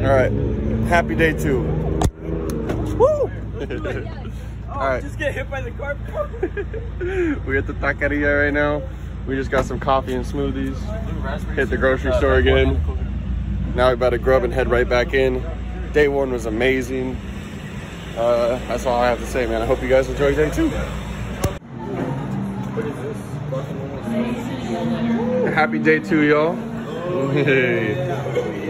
All right. Happy day two. Woo! All right. Just get hit by the car. We're at the taqueria right now. We just got some coffee and smoothies. Hit the grocery store again. Now we're about to grub and head right back in. Day one was amazing. Uh, that's all I have to say, man. I hope you guys enjoy day two. Happy day two, y'all. Hey.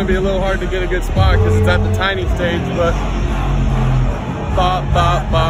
going to be a little hard to get a good spot because it's at the tiny stage, but bop, bop, bop.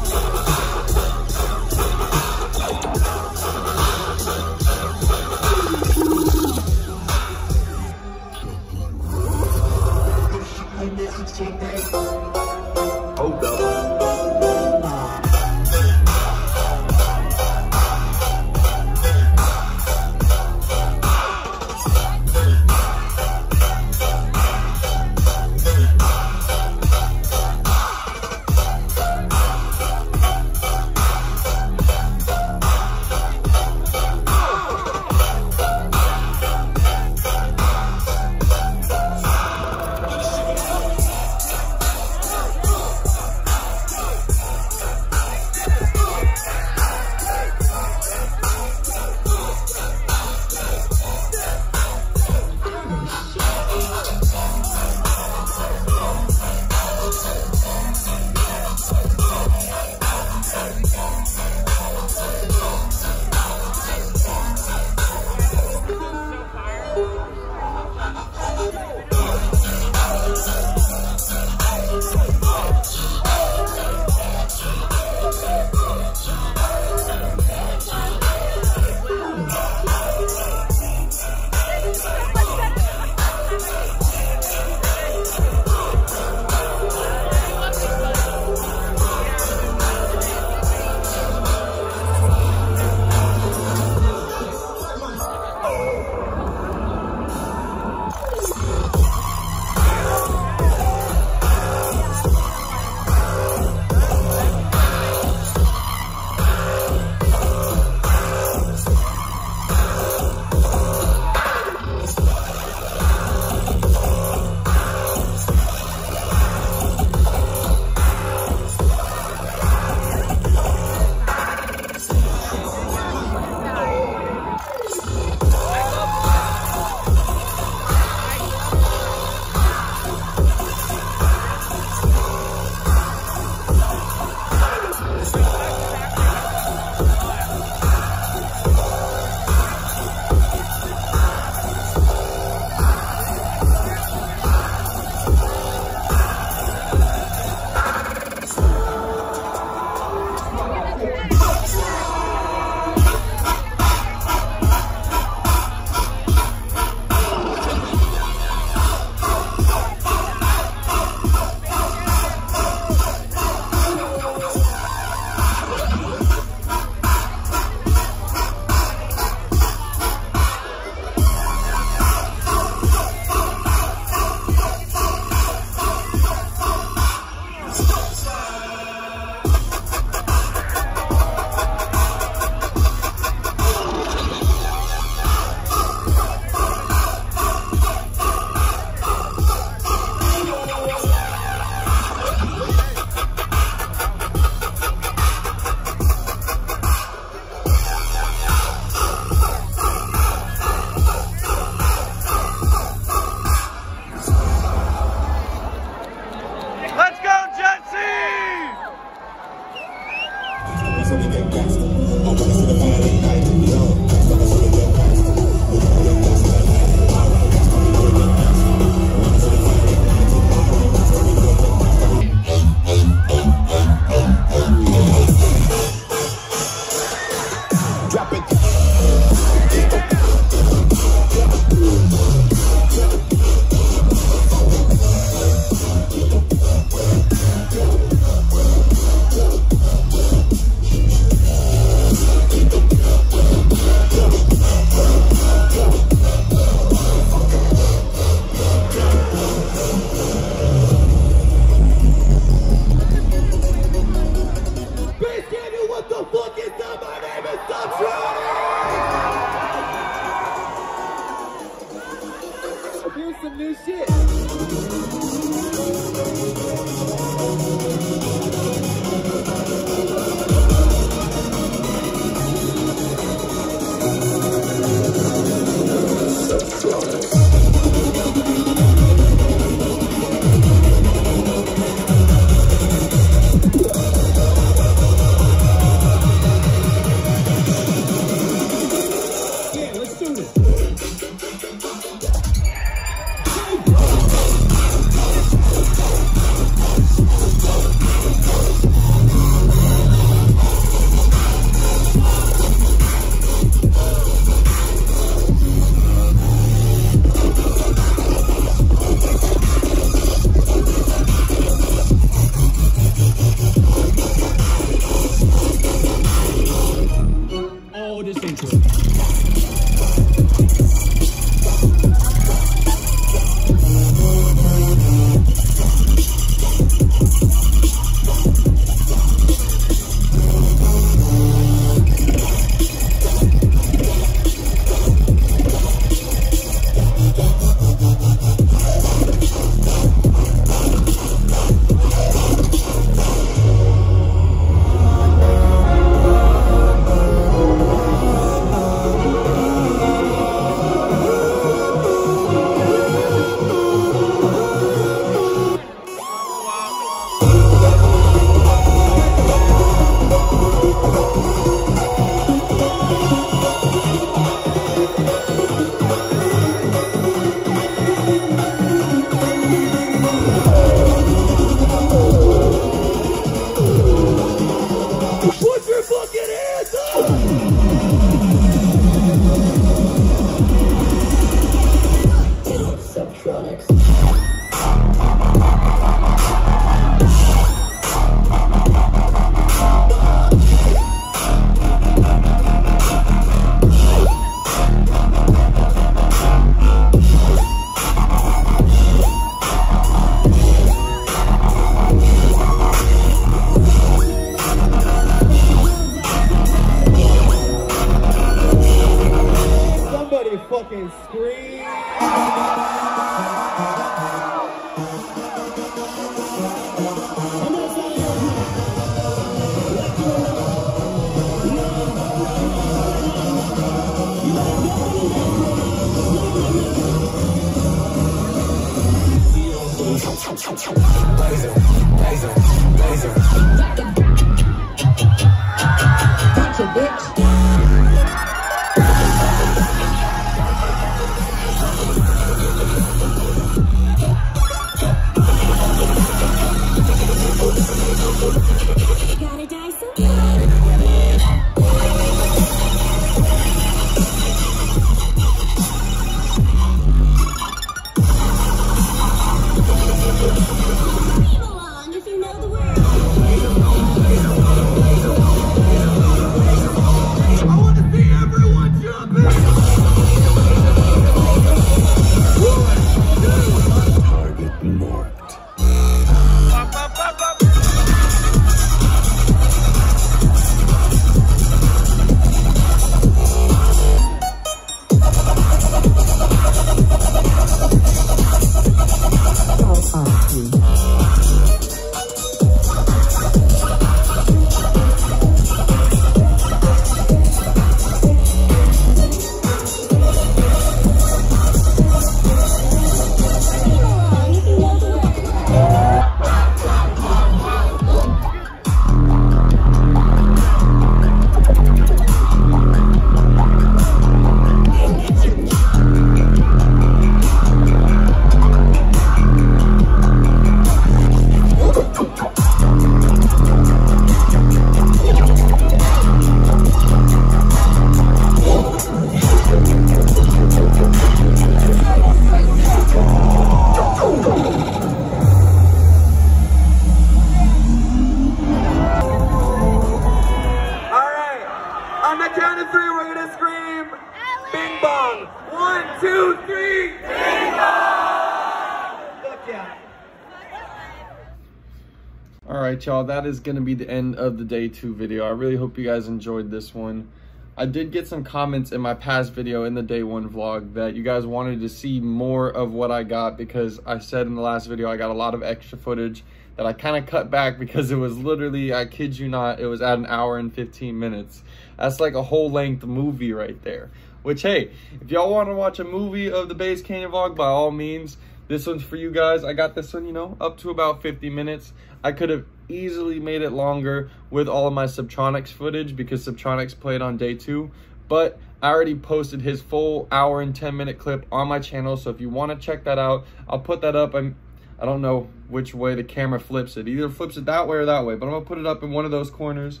All right, y'all, that is going to be the end of the day two video. I really hope you guys enjoyed this one. I did get some comments in my past video in the day one vlog that you guys wanted to see more of what I got because I said in the last video I got a lot of extra footage that I kind of cut back because it was literally, I kid you not, it was at an hour and 15 minutes. That's like a whole length movie right there. Which, hey, if y'all want to watch a movie of the Bass Canyon vlog, by all means, this one's for you guys. I got this one, you know, up to about 50 minutes. I could have easily made it longer with all of my Subtronics footage because Subtronics played on day two. But I already posted his full hour and 10 minute clip on my channel. So if you want to check that out, I'll put that up. I'm, I don't know which way the camera flips it. Either flips it that way or that way. But I'm to put it up in one of those corners.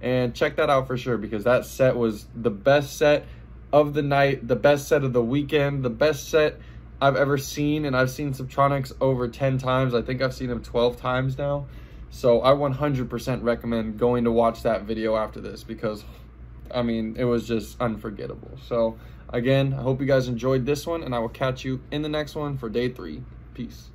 And check that out for sure because that set was the best set of the night, the best set of the weekend, the best set I've ever seen, and I've seen Subtronics over 10 times. I think I've seen him 12 times now. So I 100% recommend going to watch that video after this because, I mean, it was just unforgettable. So again, I hope you guys enjoyed this one, and I will catch you in the next one for day three. Peace.